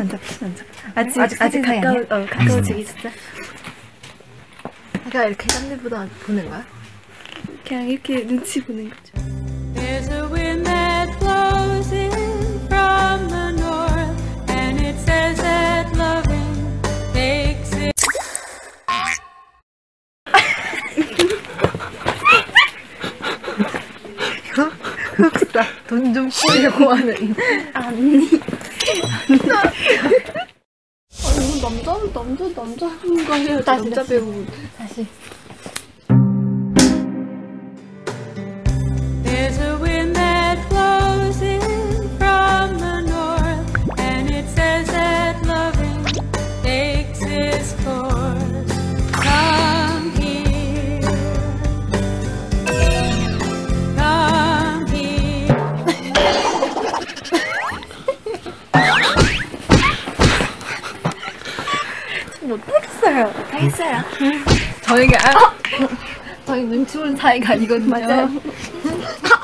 아직 아직 아직 사진이 가까워 아니야? 어 가까워지기 진짜. 그러니까 이렇게 딴데 보다 보는 거야? 그냥 이렇게 눈치 보는 거죠. There's a wind that blows in from the north, and it says that loving takes it. 흑사 돈좀 쓰려고 하는. 아니. 남자 남자 남자 하는 거 해요. 다시, 남자. 배우. 다시. 못하겠어요. 못하겠어요. 저희가 저희 눈치 보는 사이가 아니거든요.